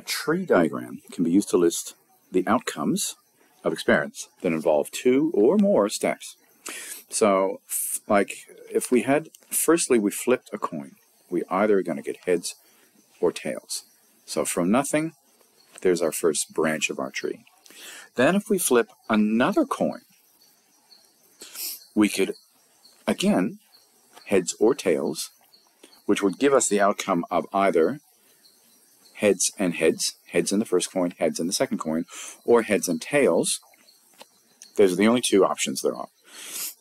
A tree diagram can be used to list the outcomes of experiments that involve two or more steps. So, like, if we had, firstly, we flipped a coin, we either are going to get heads or tails. So from nothing, there's our first branch of our tree. Then if we flip another coin, we could, again, heads or tails, which would give us the outcome of either heads and heads, heads in the first coin, heads in the second coin, or heads and tails. Those are the only two options there are.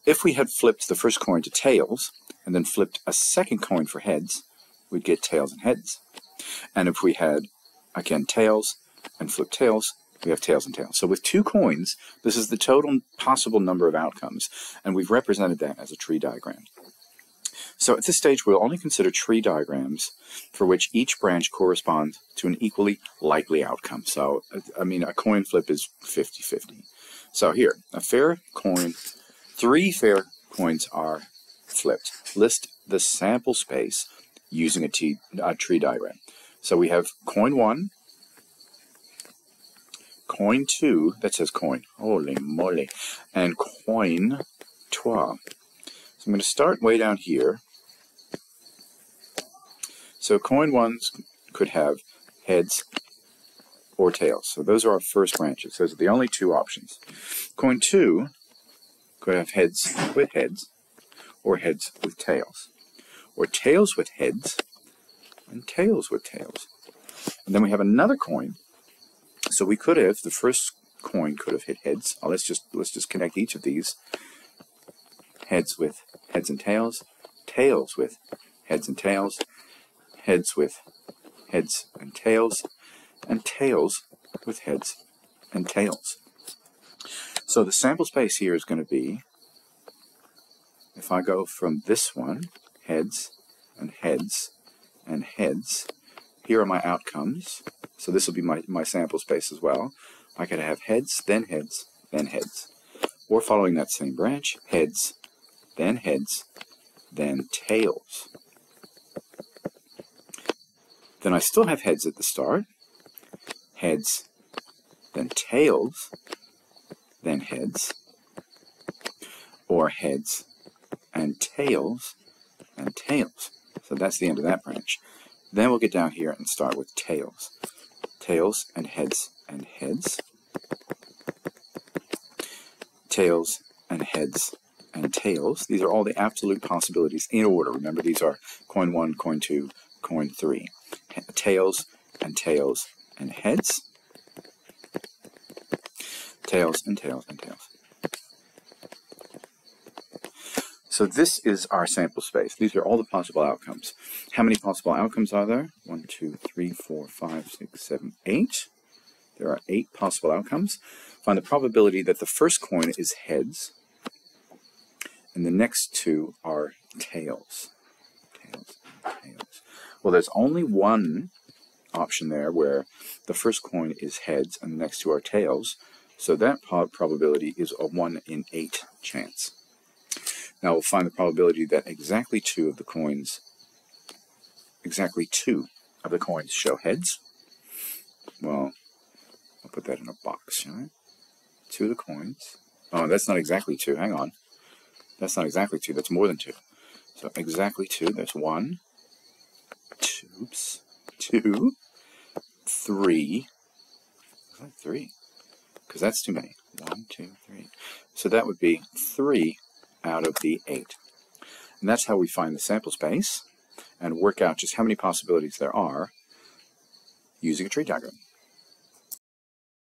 If we had flipped the first coin to tails, and then flipped a second coin for heads, we'd get tails and heads. And if we had, again, tails and flipped tails, we have tails and tails. So with two coins, this is the total possible number of outcomes, and we've represented that as a tree diagram. So at this stage, we'll only consider tree diagrams for which each branch corresponds to an equally likely outcome. So, I mean, a coin flip is 50-50. So here, a fair coin, three fair coins are flipped. List the sample space using a, a tree diagram. So we have coin one, coin two, that says coin, holy moly, and coin trois. So I'm going to start way down here so coin ones could have heads or tails. So those are our first branches. Those are the only two options. Coin two could have heads with heads or heads with tails. Or tails with heads and tails with tails. And then we have another coin. So we could have, the first coin could have hit heads. Oh, let's just let's just connect each of these. Heads with heads and tails, tails with heads and tails, heads with heads and tails, and tails with heads and tails. So the sample space here is going to be, if I go from this one, heads and heads and heads, here are my outcomes. So this will be my, my sample space as well. I could have heads, then heads, then heads. Or following that same branch, heads, then heads, then tails. Then I still have heads at the start. Heads, then tails, then heads. Or heads and tails and tails. So that's the end of that branch. Then we'll get down here and start with tails. Tails and heads and heads. Tails and heads and tails. These are all the absolute possibilities in order. Remember, these are coin 1, coin 2, coin 3 tails and tails and heads. Tails and tails and tails. So this is our sample space. These are all the possible outcomes. How many possible outcomes are there? One, two, three, four, five, six, seven, eight. There are eight possible outcomes. Find the probability that the first coin is heads, and the next two are tails. Tails, tails. Well, there's only one option there where the first coin is heads and the next two are tails. So that probability is a 1 in 8 chance. Now we'll find the probability that exactly two of the coins, exactly two of the coins show heads. Well, I'll put that in a box, shall I? Two of the coins. Oh, that's not exactly two. Hang on. That's not exactly two. That's more than two. So exactly two. That's one, oops, two, three, three, because that's too many. One, two, three. So that would be three out of the eight. And that's how we find the sample space and work out just how many possibilities there are using a tree diagram.